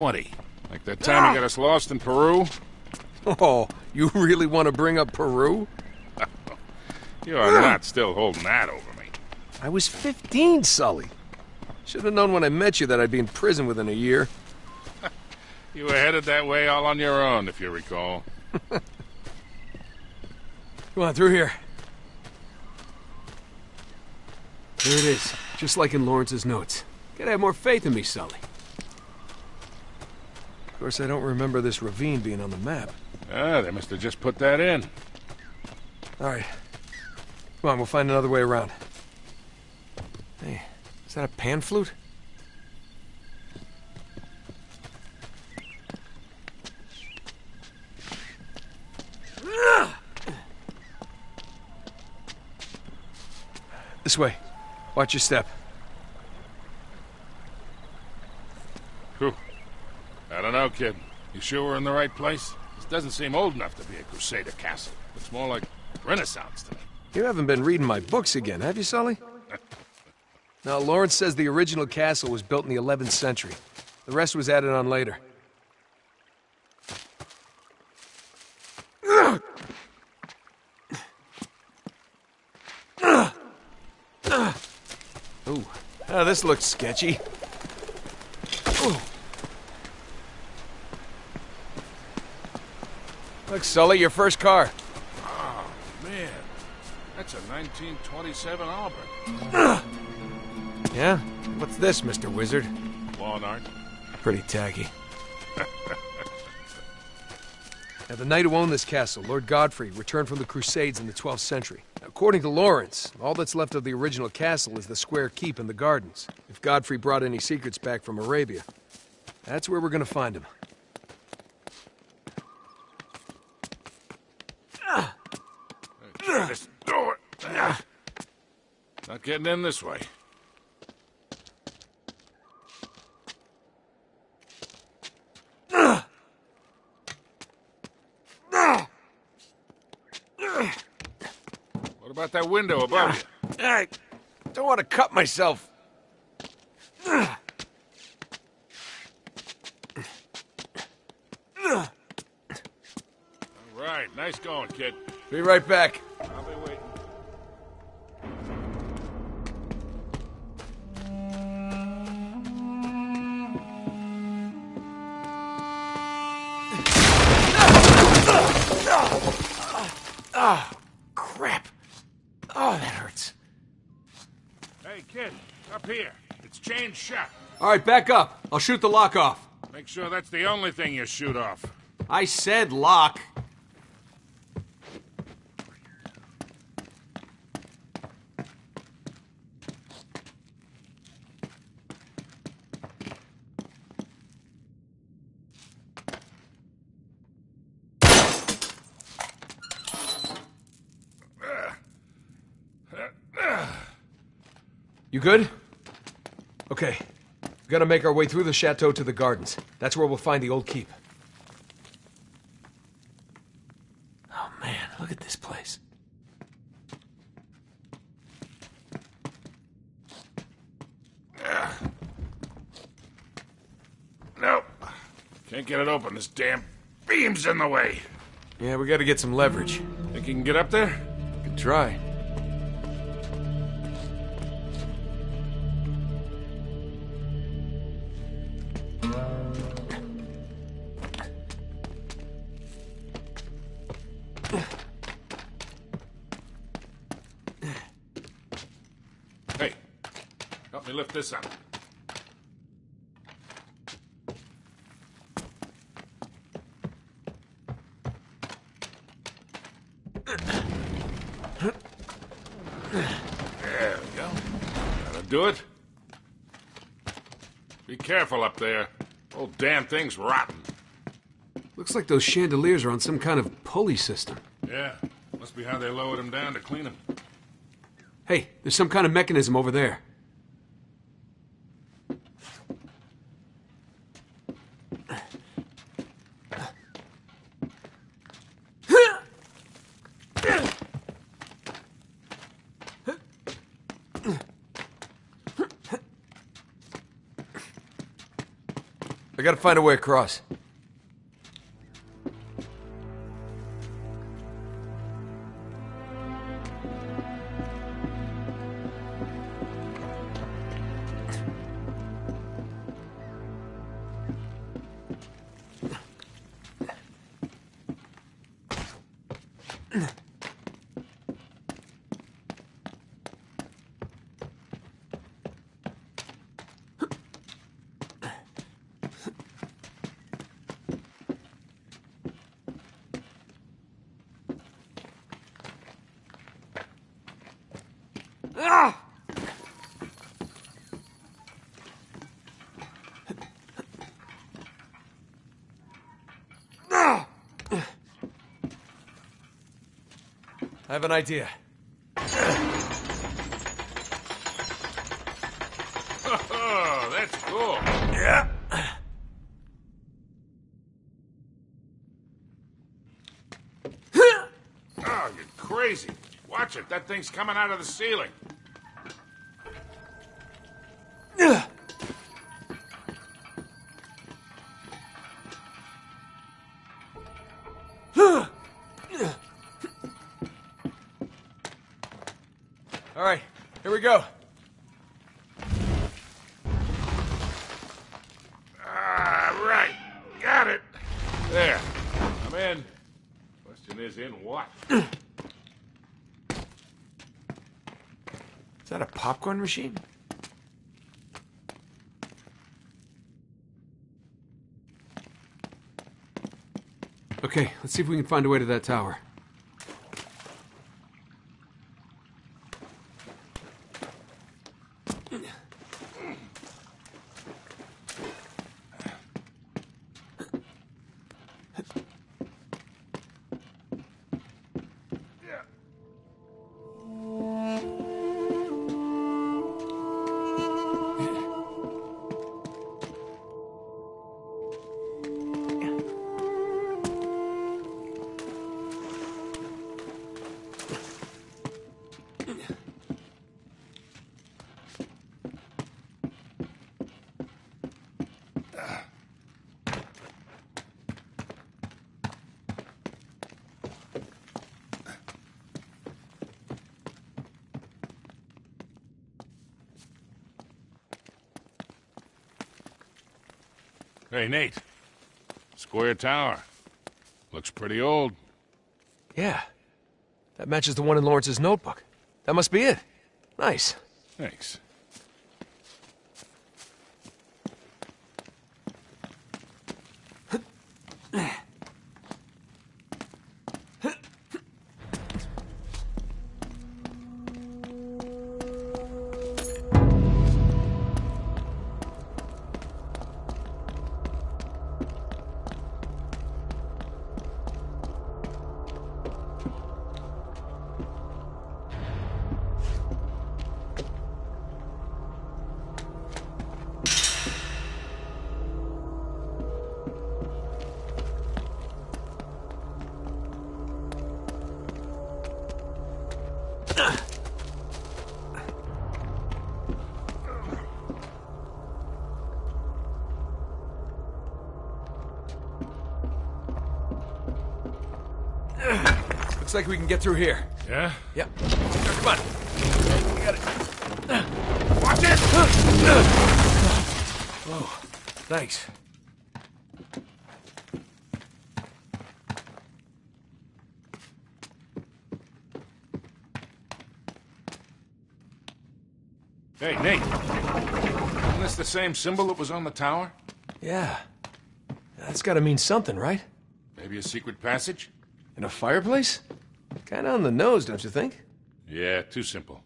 20. Like that time you got us lost in Peru? Oh, you really want to bring up Peru? You are not still holding that over me. I was 15, Sully. Should have known when I met you that I'd be in prison within a year. You were headed that way all on your own, if you recall. Come on, through here. There it is, just like in Lawrence's notes. Gotta have more faith in me, Sully. Of course, I don't remember this ravine being on the map. Ah, they must have just put that in. All right. Come on, we'll find another way around. Hey, is that a pan flute? This way. Watch your step. Whew. I don't know, kid. You sure we're in the right place? This doesn't seem old enough to be a Crusader castle. It's more like Renaissance to me. You haven't been reading my books again, have you, Sully? now, Lawrence says the original castle was built in the 11th century. The rest was added on later. Ooh, ah, this looks sketchy. Ooh. Look, Sully, your first car. Oh, man. That's a 1927 Auburn. Yeah? What's this, Mr. Wizard? Lawn art. Pretty tacky. now, the knight who owned this castle, Lord Godfrey, returned from the Crusades in the 12th century. According to Lawrence, all that's left of the original castle is the square keep and the gardens. If Godfrey brought any secrets back from Arabia, that's where we're gonna find him. Try this door. Ah. Not getting in this way. What about that window above you? I don't want to cut myself. All right, nice going, kid. Be right back. All right, back up. I'll shoot the lock off. Make sure that's the only thing you shoot off. I said lock. You good? Okay. We gotta make our way through the chateau to the gardens. That's where we'll find the old keep. Oh man, look at this place. Nope. Can't get it open. This damn beam's in the way. Yeah, we gotta get some leverage. Think you can get up there? Can try. Careful up there. Old damn thing's rotten. Looks like those chandeliers are on some kind of pulley system. Yeah, must be how they lowered them down to clean them. Hey, there's some kind of mechanism over there. I gotta find a way across. An idea. Oh, that's cool. Yeah. Oh, you're crazy. Watch it. That thing's coming out of the ceiling. We go. Ah, right. Got it. There. I'm in. Question is, in what? Is that a popcorn machine? Okay, let's see if we can find a way to that tower. Hey, Nate. Square Tower. Looks pretty old. Yeah. That matches the one in Lawrence's notebook. That must be it. Nice. Thanks. Like we can get through here. Yeah? Yep. Come on. We got it. Watch it! Oh, thanks. Hey, Nate. Isn't this the same symbol that was on the tower? Yeah. That's gotta mean something, right? Maybe a secret passage? In a fireplace? Kinda on the nose, don't you think? Yeah, too simple.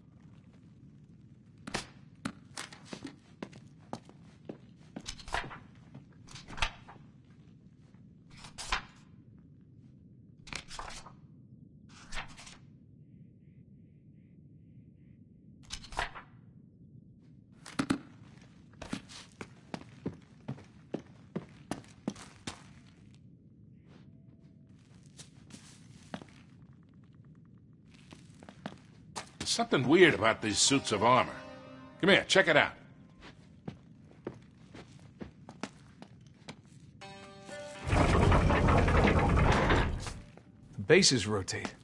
Something weird about these suits of armor. Come here, check it out. The bases rotate.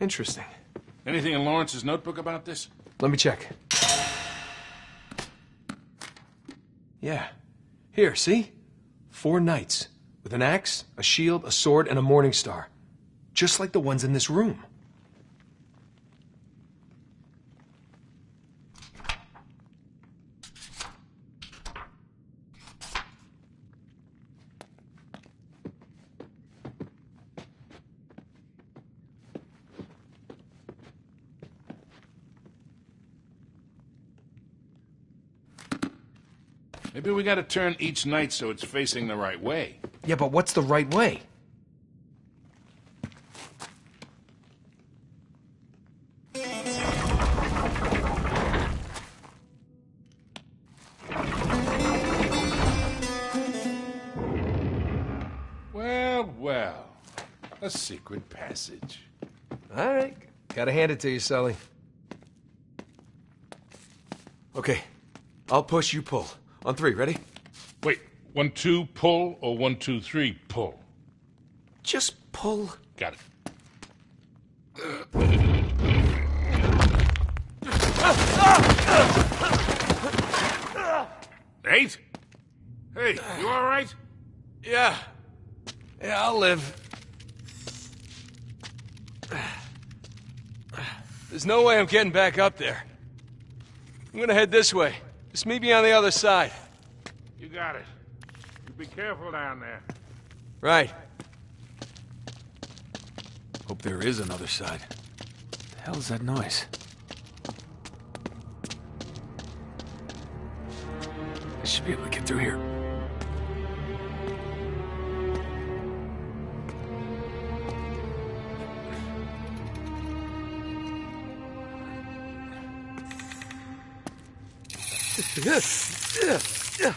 Interesting. Anything in Lawrence's notebook about this? Let me check. Yeah. Here, see? Four knights, with an axe, a shield, a sword, and a morning star. Just like the ones in this room. Maybe gotta turn each knight so it's facing the right way. Yeah, but what's the right way? Well, well. A secret passage. All right. Gotta hand it to you, Sully. Okay. I'll push, you pull. On three, ready? Wait, one, two, pull, or one, two, three, pull? Just pull. Got it. Nate? Hey, you all right? Yeah. Yeah, I'll live. There's no way I'm getting back up there. I'm gonna head this way. Just meet me on the other side. You got it. You be careful down there. Right. Hope there is another side. The hell is that noise? I should be able to get through here. Hey,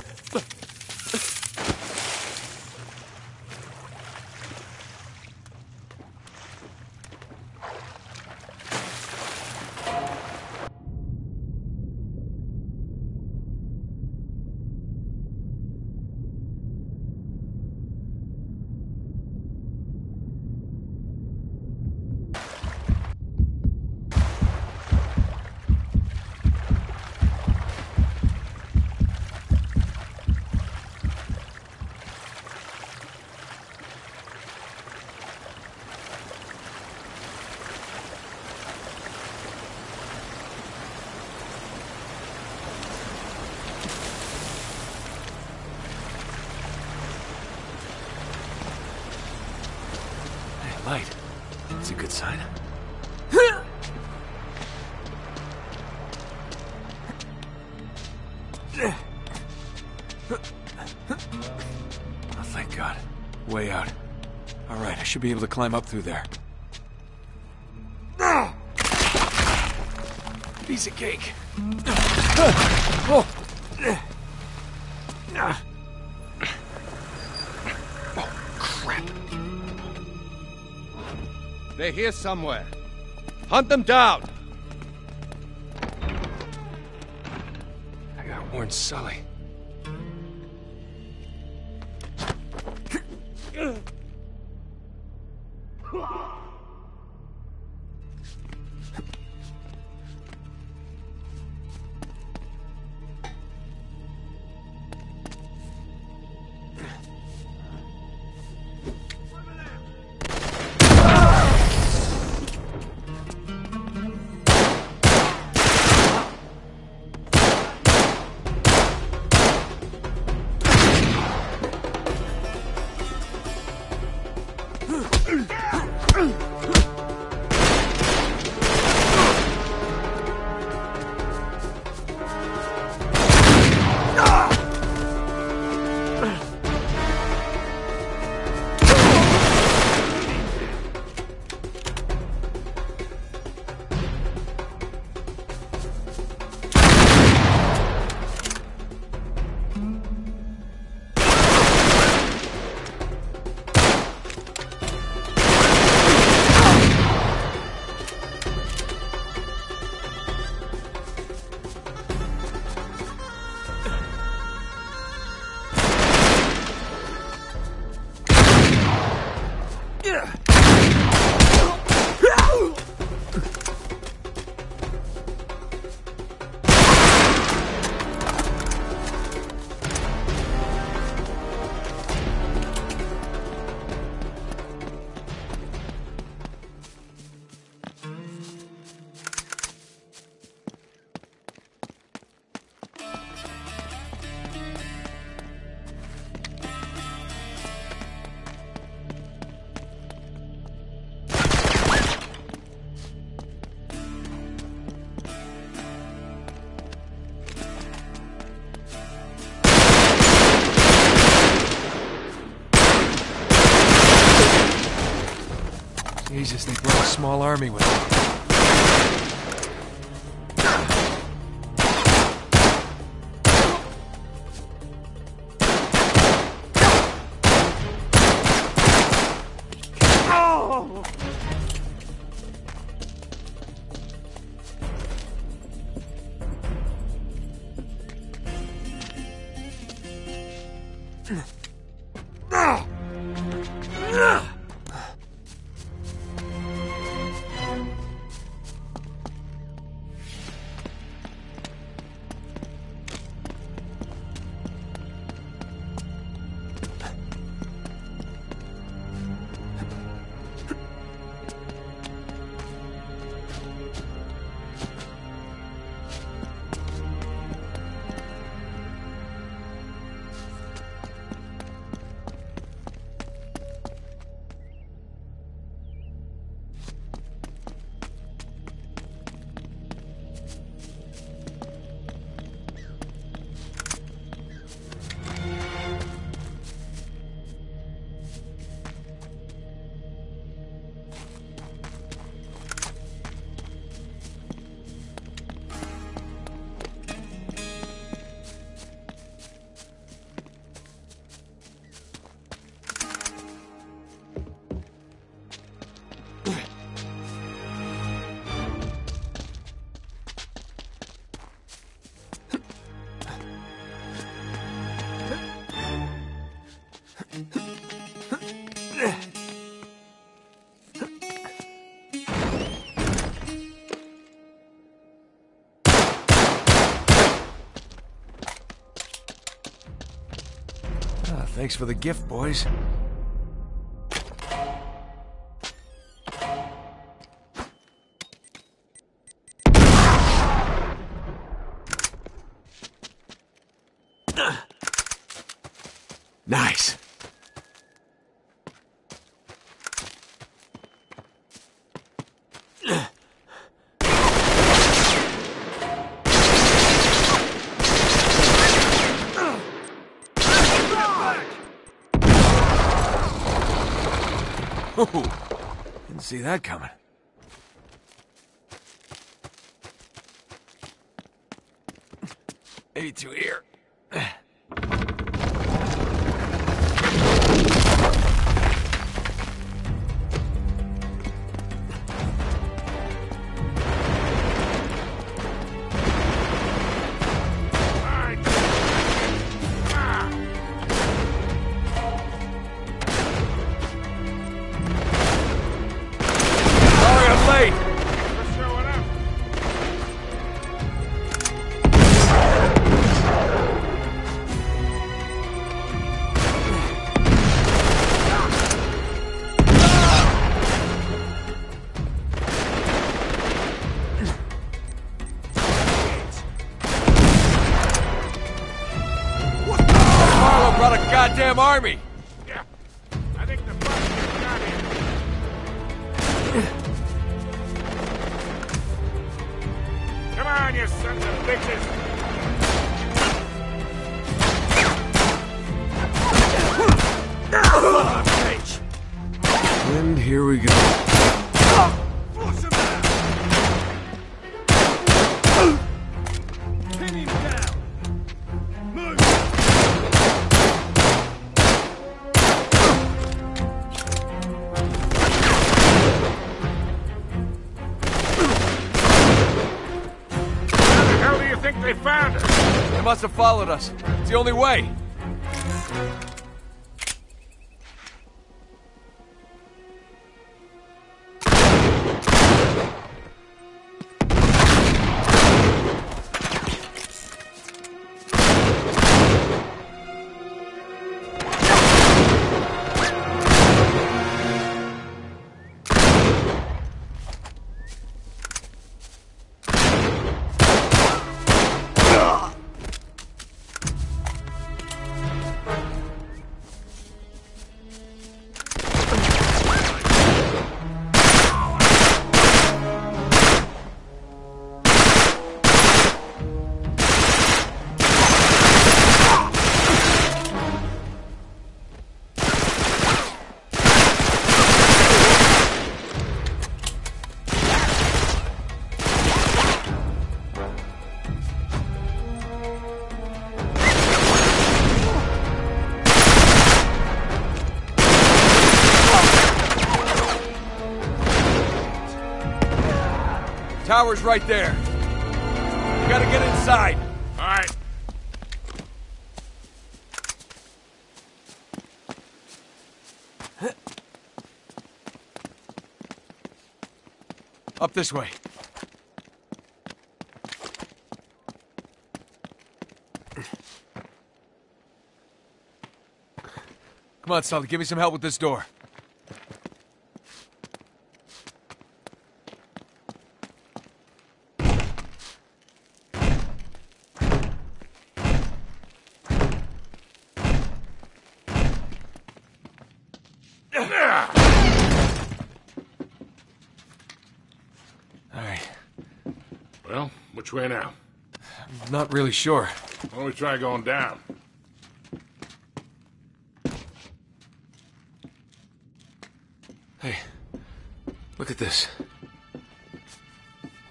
All right, I should be able to climb up through there. Piece of cake. Oh. Oh, crap. They're here somewhere. Hunt them down! I gotta warn Sully. Jesus, they brought a small army with them. Thanks for the gift, boys. Didn't see that coming. Maybe through here. Come on, you sons of bitches. And here we go. Must have followed us. It's the only way. Tower's right there. You gotta get inside. All right. Up this way. Come on, Sully, give me some help with this door. All right. Well, which way now? I'm Not really sure. Why don't we try going down? Hey, look at this.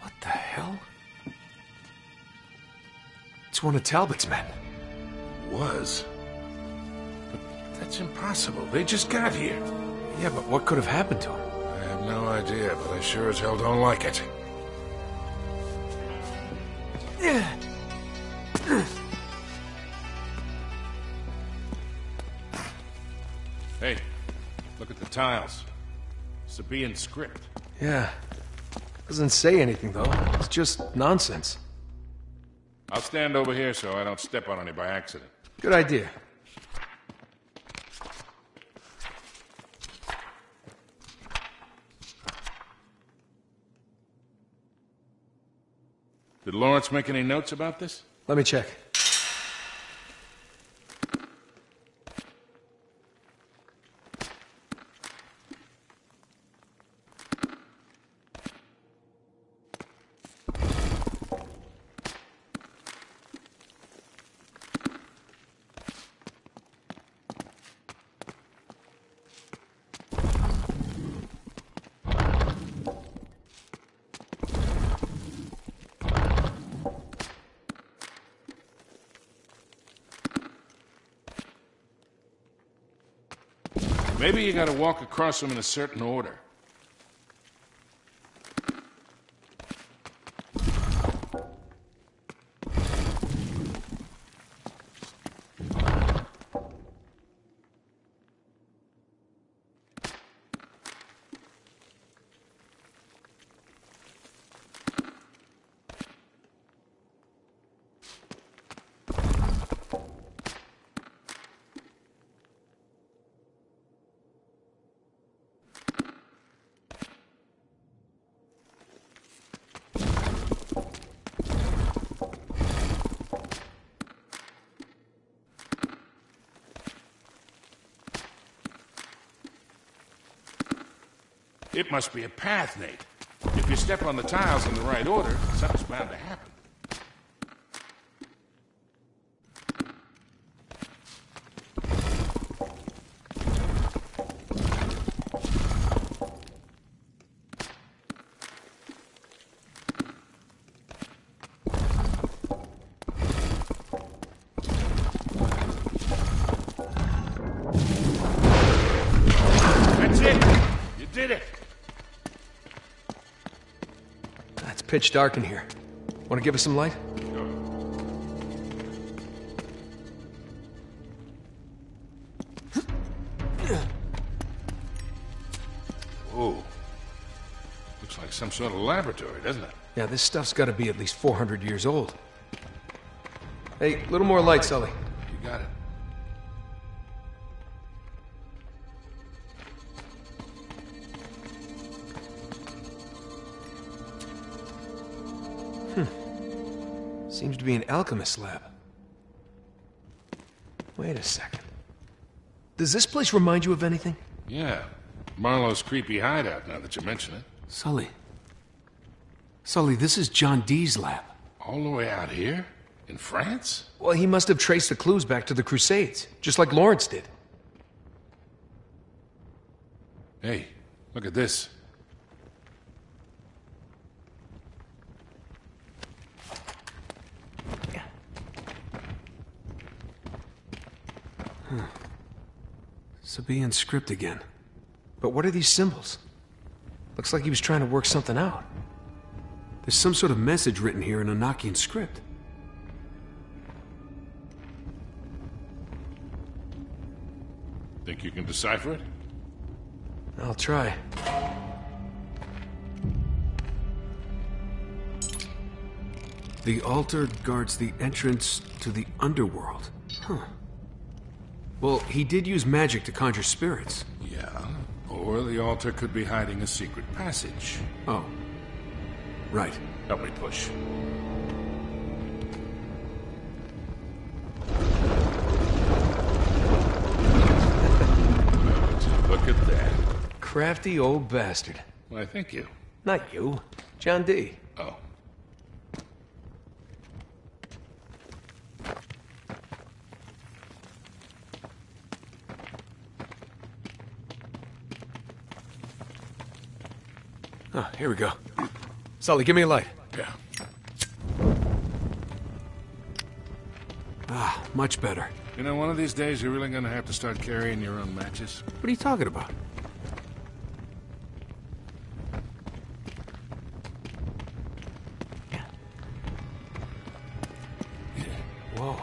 What the hell? It's one of Talbot's men. Was. But impossible. They just got here. Yeah, but what could have happened to him? I have no idea, but I sure as hell don't like it. Hey, look at the tiles. Sabaean script. Yeah. Doesn't say anything, though. It's just nonsense. I'll stand over here so I don't step on any by accident. Good idea. Did Lawrence make any notes about this? Let me check. Maybe you gotta walk across them in a certain order. It must be a path, Nate. If you step on the tiles in the right order, something's bound to happen. Pitch dark in here. Want to give us some light? Whoa. Looks like some sort of laboratory, doesn't it? Yeah, this stuff's got to be at least 400 years old. Hey, a little more light, Sully. Seems to be an alchemist lab. Wait a second. Does this place remind you of anything? Yeah. Marlowe's creepy hideout, now that you mention it. Sully. Sully, this is John Dee's lab. All the way out here? In France? Well, he must have traced the clues back to the Crusades, just like Lawrence did. Hey, look at this. Sabaean script again. But what are these symbols? Looks like he was trying to work something out. There's some sort of message written here in Enochian script. Think you can decipher it? I'll try. The altar guards the entrance to the underworld. Huh. Well, he did use magic to conjure spirits. Yeah. Or the altar could be hiding a secret passage. Oh. Right. Help me push. Look at that. Crafty old bastard. Why, thank you. Not you. John Dee Oh. Oh, here we go. Sully, give me a light. Yeah. Ah, much better. You know, one of these days you're really gonna have to start carrying your own matches. What are you talking about? Whoa.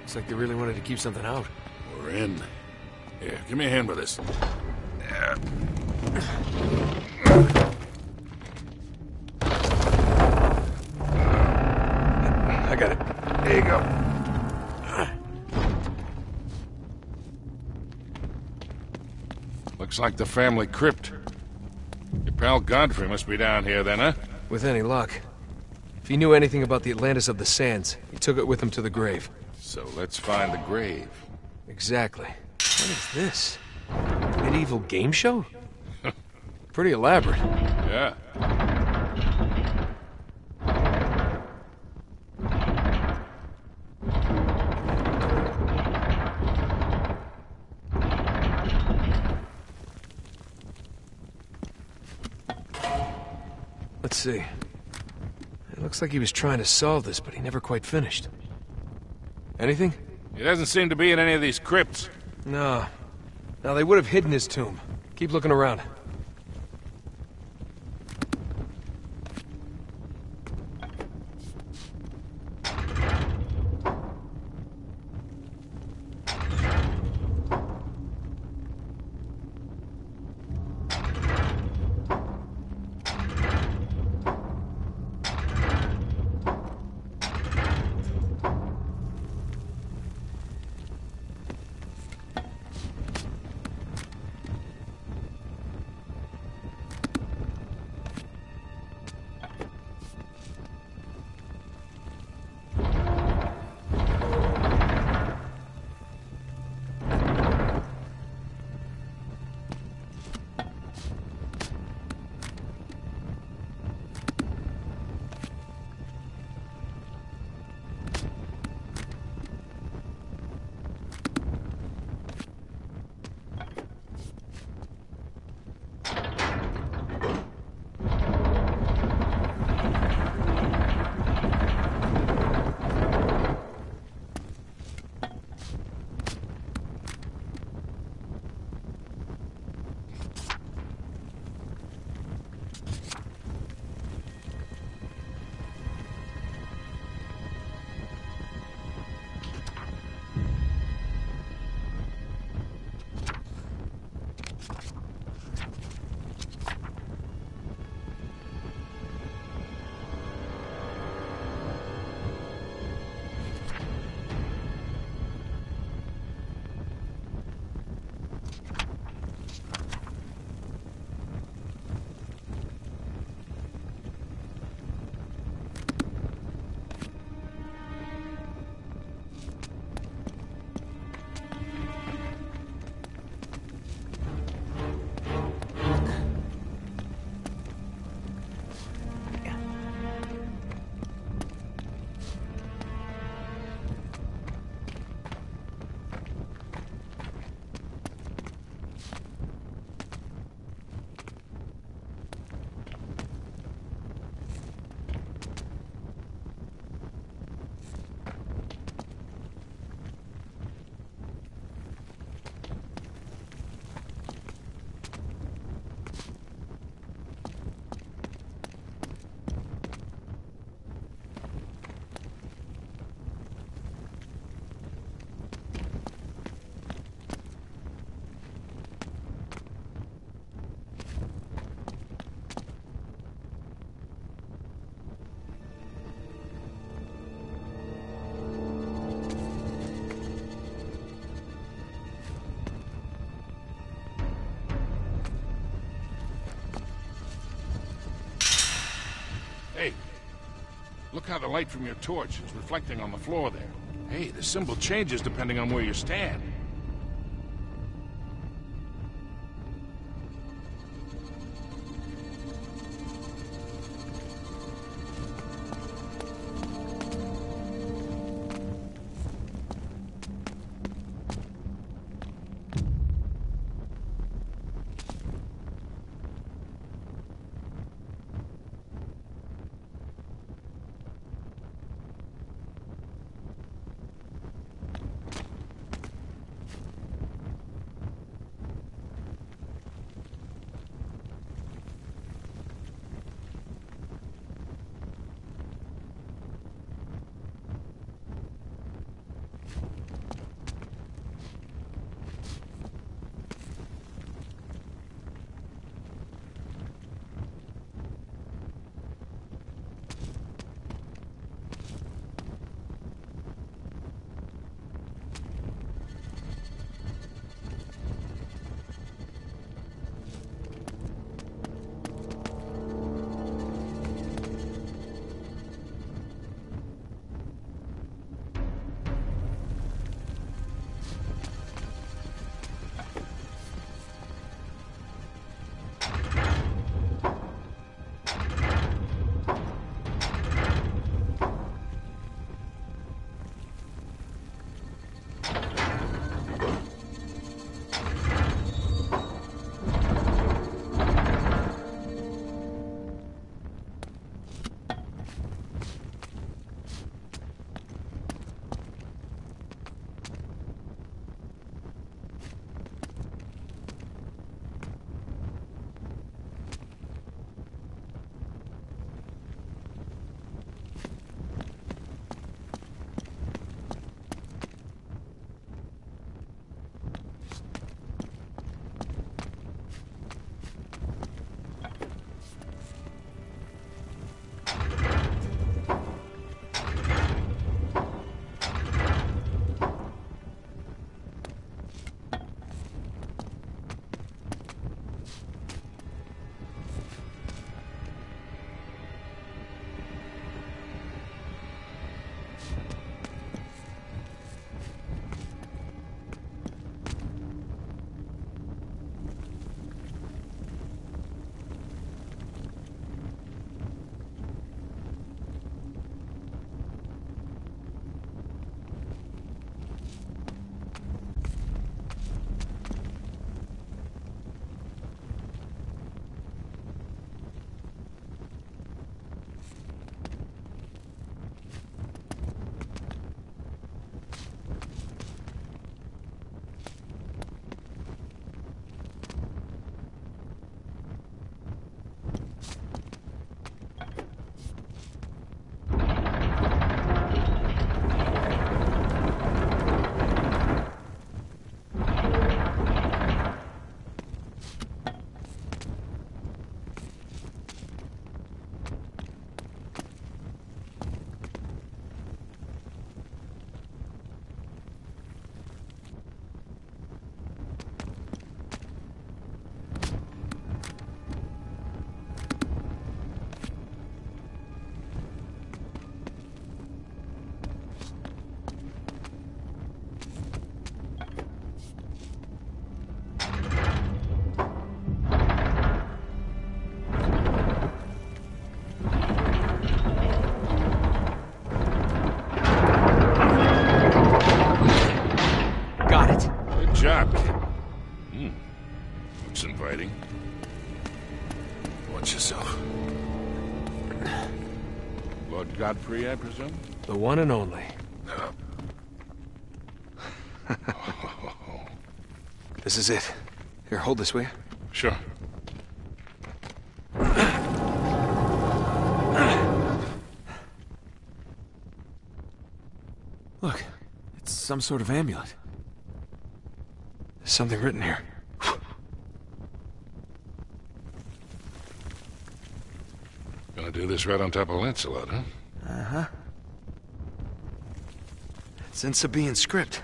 Looks like they really wanted to keep something out. We're in. Here, give me a hand with this. I Looks like the family crypt. Your pal Godfrey must be down here then, huh? With any luck. If he knew anything about the Atlantis of the Sands, he took it with him to the grave. So let's find the grave. Exactly. What is this? Medieval game show? Pretty elaborate. Yeah. See. It looks like he was trying to solve this, but he never quite finished. Anything? He doesn't seem to be in any of these crypts. No. Now, they would have hidden his tomb. Keep looking around. Look how the light from your torch is reflecting on the floor there. Hey, the symbol changes depending on where you stand. I presume? The one and only. This is it. Here, hold this, will you? Sure. Look, it's some sort of amulet. There's something written here. Gonna do this right on top of Lancelot, huh? It's in Sabaean script.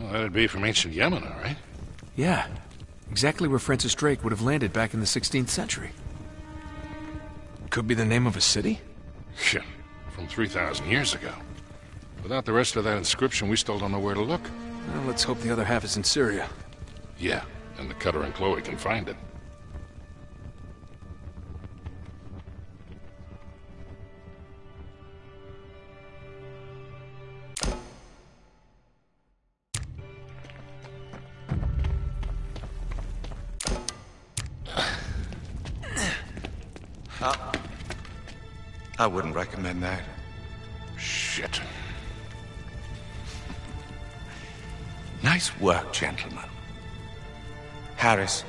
Well, that'd be from ancient Yemen, all right? Yeah, exactly where Francis Drake would have landed back in the 16th century. Could be the name of a city? Shit, from 3,000 years ago. Without the rest of that inscription, we still don't know where to look. Well, let's hope the other half is in Syria. Yeah, and the Cutter and Chloe can find it. Harris,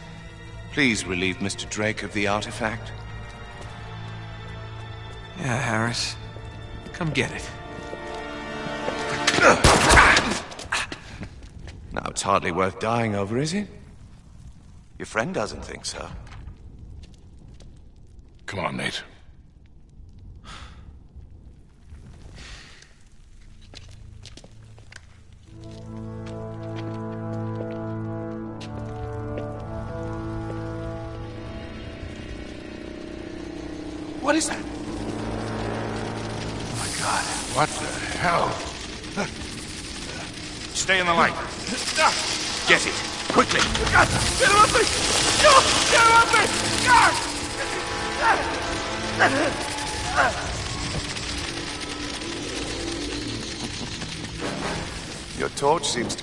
please relieve Mr. Drake of the artifact. Yeah, Harris. Come get it. Now, it's hardly worth dying over, is it? Your friend doesn't think so. Come on, Nate.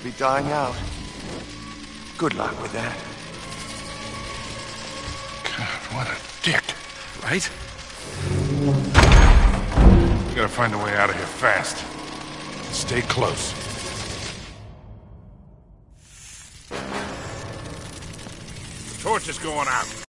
Be dying out. Good luck with that. God, what a dick. Right? We gotta find a way out of here fast. Stay close. The torch is going out.